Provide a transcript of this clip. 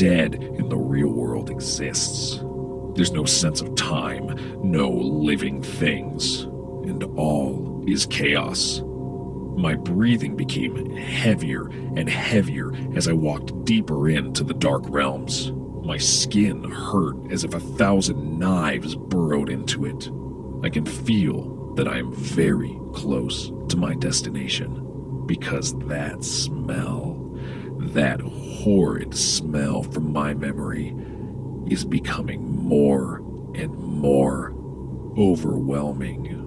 dead in the real world exists. There's no sense of time, no living things, and all is chaos. My breathing became heavier and heavier as I walked deeper into the dark realms. My skin hurt as if a thousand knives burrowed into it. I can feel that I am very close to my destination because that smell, that horrid smell from my memory, is becoming more and more overwhelming.